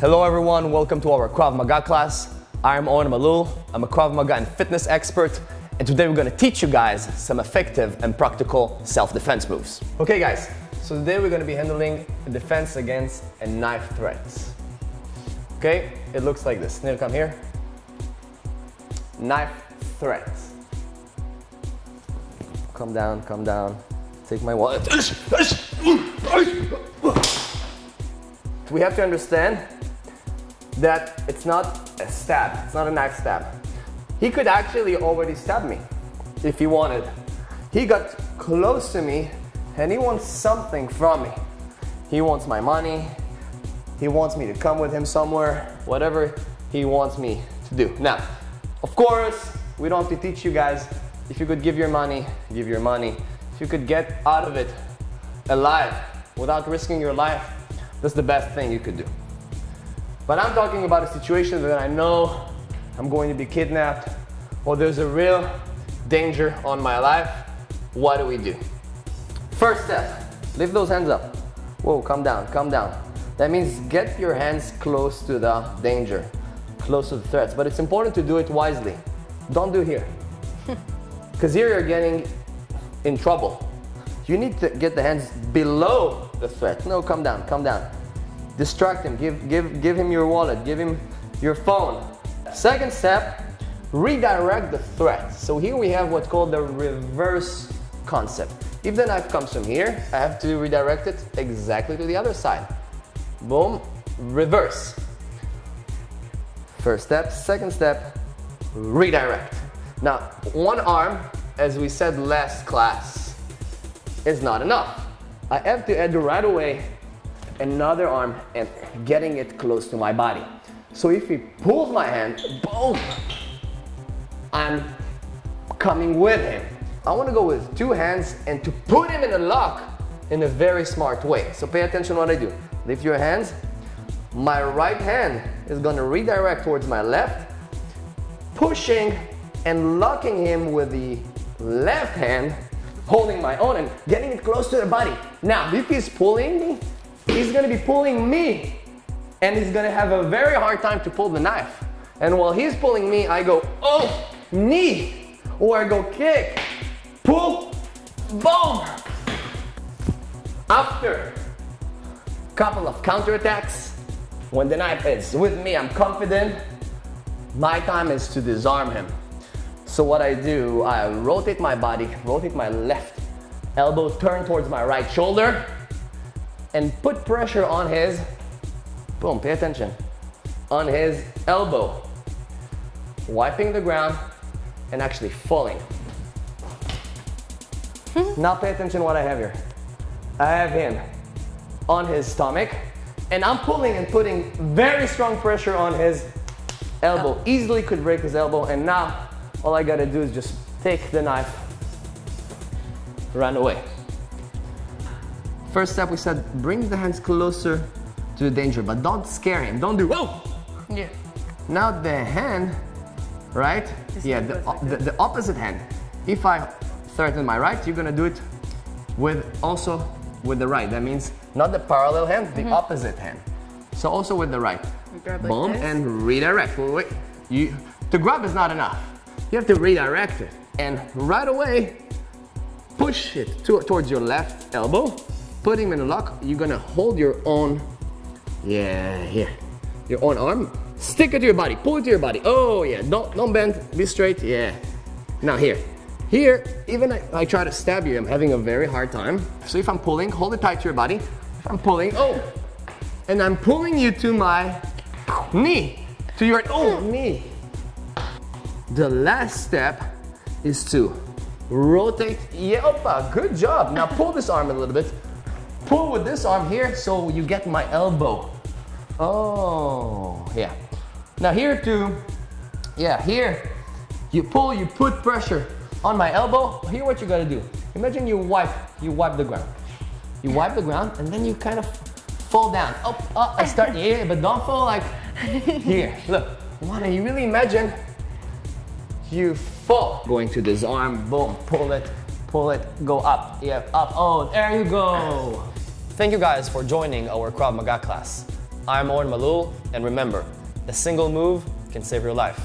Hello everyone, welcome to our Krav Maga class. I'm Oren Malul, I'm a Krav Maga and fitness expert, and today we're gonna teach you guys some effective and practical self-defense moves. Okay guys, so today we're gonna be handling defense against a knife threats. Okay, it looks like this. Neil, come here. Knife threats. Come down, come down. Take my wallet. We have to understand that it's not a stab, it's not a knife stab. He could actually already stab me if he wanted. He got close to me and he wants something from me. He wants my money, he wants me to come with him somewhere, whatever he wants me to do. Now, of course, we don't have to teach you guys if you could give your money, give your money. If you could get out of it alive without risking your life, that's the best thing you could do. But I'm talking about a situation that I know I'm going to be kidnapped or there's a real danger on my life. What do we do? First step, lift those hands up. Whoa, come down, come down. That means get your hands close to the danger, close to the threats. But it's important to do it wisely. Don't do here. Because here you're getting in trouble. You need to get the hands below the threat. No, come down, come down. Distract him, give, give, give him your wallet, give him your phone. Second step, redirect the threat. So here we have what's called the reverse concept. If the knife comes from here, I have to redirect it exactly to the other side. Boom, reverse. First step, second step, redirect. Now, one arm, as we said last class, is not enough. I have to add right away another arm and getting it close to my body. So if he pulls my hand, boom, I'm coming with him. I wanna go with two hands and to put him in a lock in a very smart way. So pay attention what I do. Lift your hands. My right hand is gonna redirect towards my left, pushing and locking him with the left hand, holding my own and getting it close to the body. Now, if he's pulling me, he's gonna be pulling me and he's gonna have a very hard time to pull the knife. And while he's pulling me, I go, oh, knee, or I go kick, pull, boom. After a couple of counterattacks, when the knife is with me, I'm confident, my time is to disarm him. So what I do, I rotate my body, rotate my left elbow, turn towards my right shoulder, and put pressure on his, boom, pay attention, on his elbow. Wiping the ground and actually falling. now pay attention what I have here. I have him on his stomach and I'm pulling and putting very strong pressure on his elbow. Easily could break his elbow and now all I gotta do is just take the knife, run away. First step we said, bring the hands closer to the danger, but don't scare him. Don't do, whoa! Yeah. Now the hand, right? This yeah, the, like the, the opposite hand. If I threaten my right, you're gonna do it with also with the right. That means not the parallel hand, the opposite hand. So also with the right. Grab Boom and redirect. Wait, wait. You to grab is not enough. You have to redirect it. And right away, push it to, towards your left elbow, put him in a lock. You're gonna hold your own, yeah, here, your own arm. Stick it to your body, pull it to your body. Oh yeah, don't, don't bend, be straight, yeah. Now here, here, even I, I try to stab you, I'm having a very hard time. So if I'm pulling, hold it tight to your body. If I'm pulling, oh, and I'm pulling you to my knee, to your, oh, knee. The last step is to rotate. Yeah, opa, good job. Now pull this arm a little bit. Pull with this arm here so you get my elbow. Oh, yeah. Now here too, yeah, here, you pull, you put pressure on my elbow. Here what you gotta do. Imagine you wipe, you wipe the ground. You wipe the ground and then you kind of fall down. Up, up, I start, here, but don't fall like here. Look, wanna you really imagine you fall. Going to this arm, boom, pull it, pull it, go up, yeah, up, oh, there you go. Thank you guys for joining our Krav Maga class. I'm Oren Malul, and remember, a single move can save your life.